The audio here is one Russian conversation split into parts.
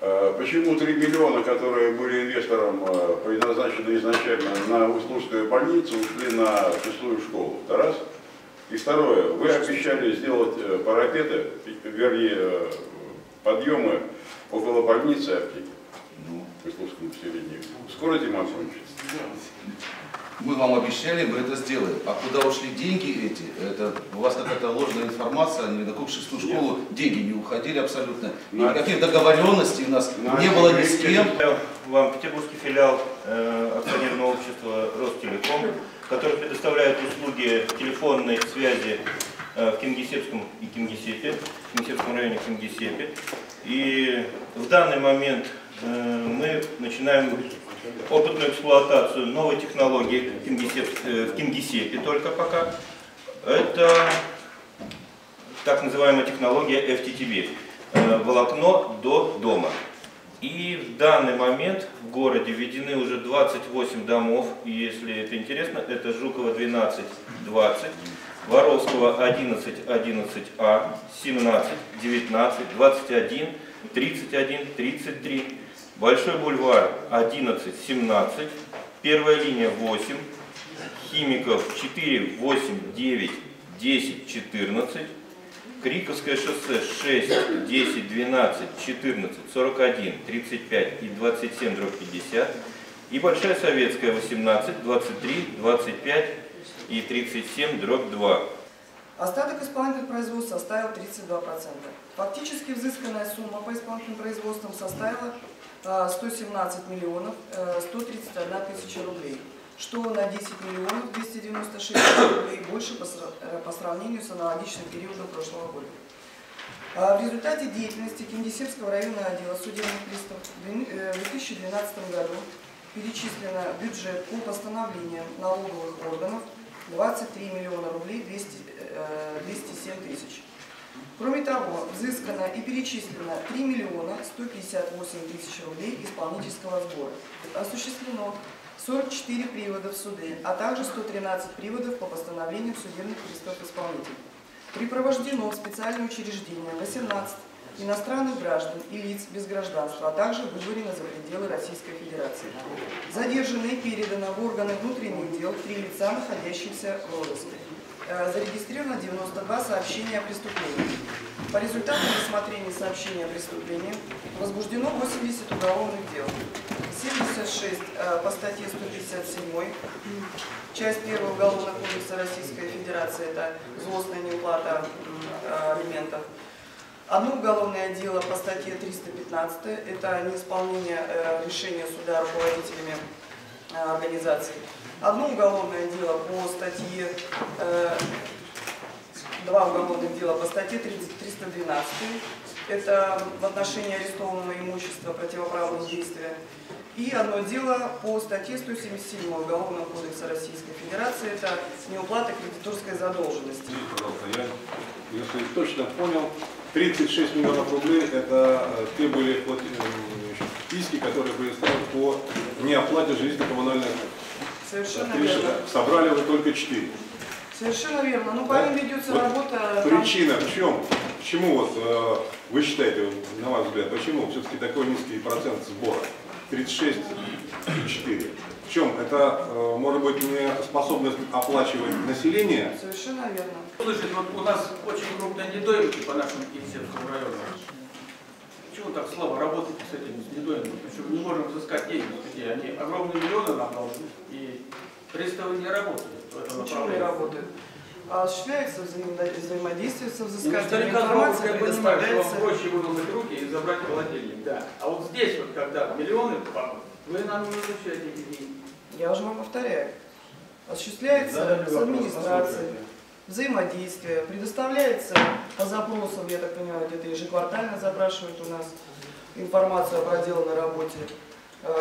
Э, Почему 3 миллиона, которые были инвестором э, предназначены изначально на Услужскую больницу, ушли на шестую школу? Это раз. И второе, вы обещали сделать э, парапеты, вернее, подъемы около больницы аптеки в Услужском поселении. Скоро зима кончится. Мы вам обещали, мы это сделаем. А куда ушли деньги эти? Это у вас какая-то ложная информация, ни на какую шестую школу деньги не уходили абсолютно. На- Никаких договоренностей у нас На не было ни с кем. Вам Петербургский филиал э, акционерного общества Ростелеком, который предоставляет услуги телефонной связи э, в Кингисеппском и Кингисеппе, в Кингисеппском районе Кингисеппе. И в данный момент э, мы начинаем опытную эксплуатацию новой технологии в Кингисепп- э, в Кингисеппе только пока. Это так называемая технология FTTV, э, волокно до дома. И в данный момент в городе введены уже 28 домов, и если это интересно, это Жукова 12, 20, Воровского 11, 11А, 17, 19, 21, 31, 33, Большой бульвар 11, 17, первая линия 8, Химиков 4, 8, 9, 10, 14, Криковское шоссе 6, 10, 12, 14, 41, 35 и 27, дробь 50. И Большая Советская 18, 23, 25 и 37, дробь 2. Остаток исполнительных производств составил 32%. Фактически взысканная сумма по исполнительным производствам составила э, 117 миллионов э, 131 тысяча рублей, что на 10 миллионов 296 тысяч рублей больше э, по сравнению с аналогичным периодом прошлого года. А В результате деятельности Кингисеппского районного отдела судебных приставов в две- э, в 2012 году перечислено бюджет по постановлениям налоговых органов 23 миллиона рублей 200, э, 207 тысяч. Кроме того, взыскано и перечислено 3 миллиона 158 тысяч рублей исполнительского сбора. Осуществлено 44 привода в суды, а также 113 приводов по постановлениям судебных приставов исполнителей. Припровождено в специальное учреждение 18 иностранных граждан и лиц без гражданства, а также выдворено за пределы Российской Федерации. Задержаны и передано в органы внутренних дел три лица, находящихся в розыске. Э, Зарегистрировано 92 сообщения о преступлении. По результатам рассмотрения сообщения о преступлении возбуждено 80 уголовных дел. 76 э, по статье 157 Часть 1 Уголовного кодекса Российской Федерации – это злостная неуплата м, э, алиментов. Одно уголовное дело по статье 315 – это неисполнение э, решения суда руководителями э, организации. Одно уголовное дело по статье, э, два уголовных дела по статье 30 312 это в отношении арестованного имущества противоправные действия. И одно дело по статье 177 Уголовного кодекса Российской Федерации, это неуплата кредиторской задолженности. Пожалуйста, я, если точно понял, 36 миллионов рублей это э, те были э, списки, которые предоставлены по неоплате жилищно-коммунальных Совершенно верно. Собрали вы только 4. Совершенно верно. Ну, по Да? ним ведется Вот работа. там- Причина в чем? Почему вот э, вы считаете, на ваш взгляд, почему все-таки такой низкий процент сбора? 36,4. В чем? Это, э, может быть, не способность оплачивать население? Совершенно верно. Слушайте, вот у нас очень крупные недоимки по нашему Кинсепскому району. Почему так слабо работаете с этими недоимками? Почему не можем взыскать деньги? Такие, они огромные миллионы нам должны. И приставы не работают в этом Почему не направлении. А Осуществляется взаимодействие взаимодействие со взыскателем. Информация я понимаю, что вам предоставляется. проще вымыть руки и забрать холодильник, да. А вот здесь вот, когда миллионы падают, вы нам не возвращаете эти деньги. Я уже вам повторяю. Осуществляется с администрацией взаимодействие, предоставляется по запросам, я так понимаю, где-то ежеквартально запрашивают у нас информацию о проделанной работе. Э,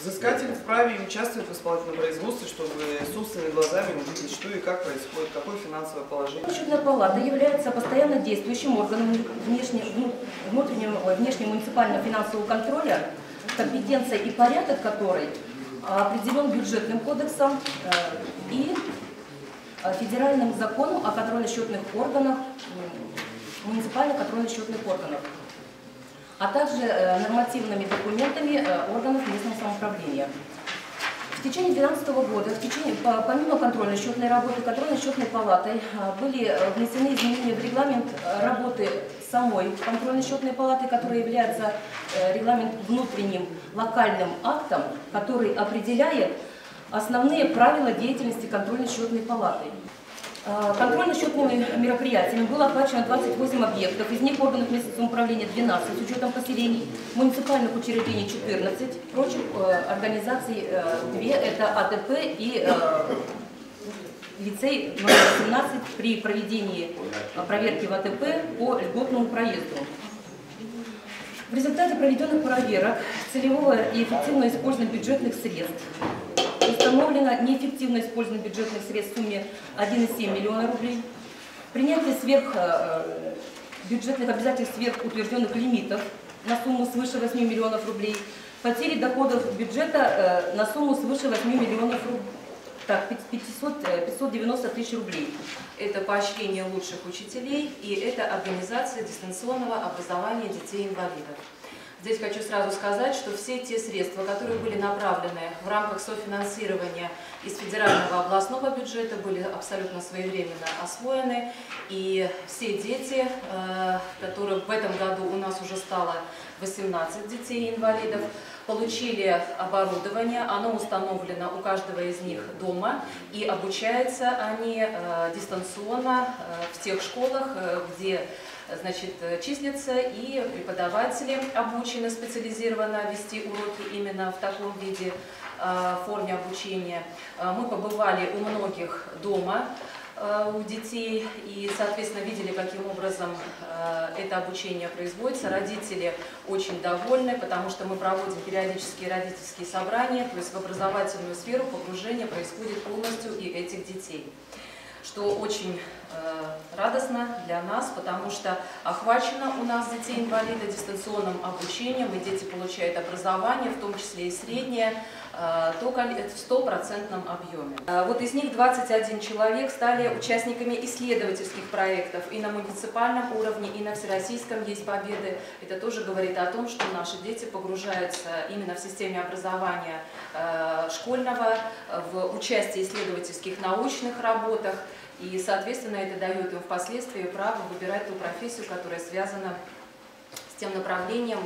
Взыскатель вправе участвовать в исполнительном производстве, чтобы собственными глазами увидеть, что и как происходит, какое финансовое положение. Счетная палата является постоянно действующим органом внешне- вну- внутреннего, внешнего муниципального финансового контроля, компетенция и порядок которой определен бюджетным кодексом э, и э, федеральным законом о контрольно-счетных органах, муниципальных контрольно-счетных органах. А также э, нормативными документами э, органов местного самоуправления. В течение 2012 года, в течение, по- помимо контрольно-счетной работы, контрольно-счетной палатой э, были внесены изменения в регламент работы самой контрольно-счетной палаты, которая является регламент внутренним локальным актом, который определяет основные правила деятельности контрольно-счетной палаты. Э, Контрольно-счетными мероприятиями было охвачено 28 объектов, из них органов местного самоуправления 12, с учетом поселений, муниципальных учреждений 14, прочих э, организаций 2, это АТП и э, лицей номер 18 при проведении э, проверки в АТП по льготному проезду. В результате проведенных проверок целевого и эффективного использования бюджетных средств установлено неэффективное использование бюджетных средств в сумме 1,7 миллиона рублей, принятие сверх э, бюджетных обязательств сверх утвержденных лимитов на сумму свыше 8 миллионов рублей, потери доходов бюджета э, на сумму свыше 8 миллионов рублей. Так, 500, э, 590 тысяч рублей. Это поощрение лучших учителей и это организация дистанционного образования детей-инвалидов. Здесь хочу сразу сказать, что все те средства, которые были направлены в рамках софинансирования из федерального областного бюджета, были абсолютно своевременно освоены. И все дети, э, которые в этом году у нас уже стало 18 детей-инвалидов, получили оборудование, оно установлено у каждого из них дома, и обучаются они э, дистанционно э, в тех школах, э, где значит, числятся, и преподаватели обучены специализированно вести уроки именно в таком виде, форме обучения. Мы побывали у многих дома, у детей и, соответственно, видели, каким образом э, это обучение производится. Родители очень довольны, потому что мы проводим периодические родительские собрания, то есть в образовательную сферу погружение происходит полностью и этих детей что очень э, радостно для нас, потому что охвачено у нас детей-инвалида дистанционным обучением, и дети получают образование, в том числе и среднее, э, только в стопроцентном объеме. Э, Вот из них 21 человек стали участниками исследовательских проектов и на муниципальном уровне, и на всероссийском есть победы. Это тоже говорит о том, что наши дети погружаются именно в системе образования э, школьного, э, в участие исследовательских научных работах. И, соответственно, это дает им впоследствии право выбирать ту профессию, которая связана с тем направлением,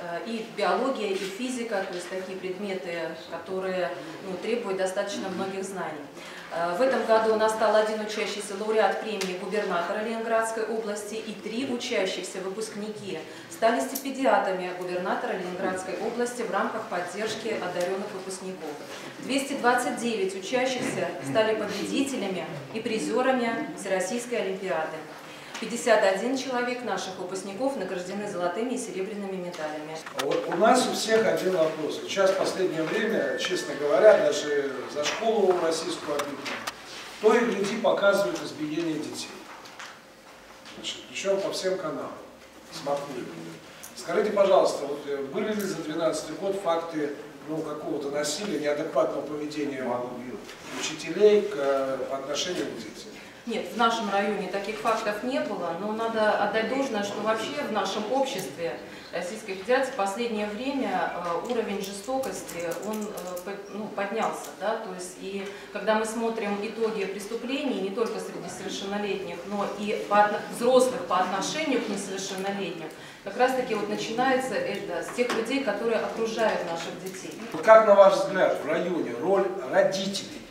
э, и биология, и физика, то есть такие предметы, которые ну, требуют достаточно многих знаний. Э, В этом году у нас стал один учащийся лауреат премии губернатора Ленинградской области и три учащихся выпускники стали стипендиатами губернатора Ленинградской области в рамках поддержки одаренных выпускников. 229 учащихся стали победителями и призерами Всероссийской Олимпиады. 51 человек наших выпускников награждены золотыми и серебряными медалями. Вот у нас у всех один вопрос. Сейчас в последнее время, честно говоря, даже за школу российскую обидно, то и гляди показывают избиение детей. Значит, причем по всем каналам. Смотрю. Скажите, пожалуйста, вот, э, были ли за 2012 год факты ну, какого-то насилия, неадекватного поведения учителей к, э, по отношению к детям? Нет, в нашем районе таких фактов не было, но надо отдать должное, что вообще в нашем обществе Российской Федерации в последнее время э, уровень жестокости, он э, ну, поднялся, да, то есть и когда мы смотрим итоги преступлений, не только среди совершеннолетних, но и по взрослых по отношению к несовершеннолетним, как раз таки вот начинается это с тех людей, которые окружают наших детей. Как, на ваш взгляд, в районе роль родителей э,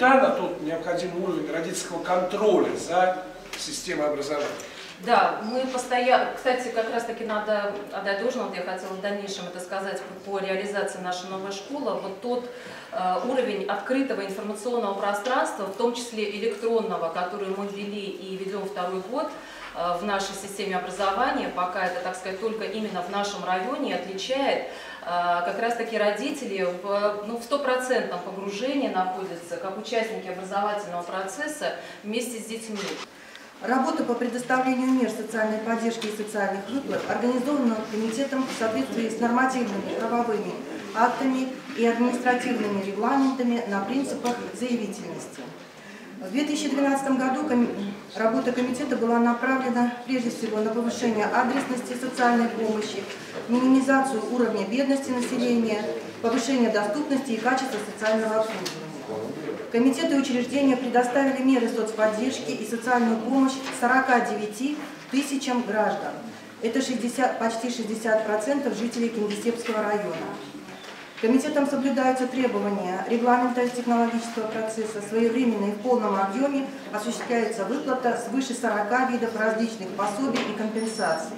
на тот необходимый уровень родительского контроля за системой образования? Да, мы постоянно, кстати, как раз таки надо отдать должное, вот я хотела в дальнейшем это сказать по, по реализации нашей новой школы, вот тот э, уровень открытого информационного пространства, в том числе электронного, который мы ввели и ведем второй год в нашей системе образования, пока это, так сказать, только именно в нашем районе, отличает э, как раз таки родители в, ну, в стопроцентном погружении находятся как участники образовательного процесса вместе с детьми. Работа по предоставлению мер социальной поддержки и социальных выплат организована комитетом в соответствии с нормативными правовыми актами и административными регламентами на принципах заявительности. В 2012 году работа комитета была направлена прежде всего на повышение адресности социальной помощи, минимизацию уровня бедности населения, повышение доступности и качества социального обслуживания. Комитеты и учреждения предоставили меры соцподдержки и социальную помощь 49 тысячам граждан. Это 60, почти 60% жителей Кингисеппского района. Комитетом соблюдаются требования регламента технологического процесса. Своевременно и в полном объеме осуществляется выплата свыше 40 видов различных пособий и компенсаций.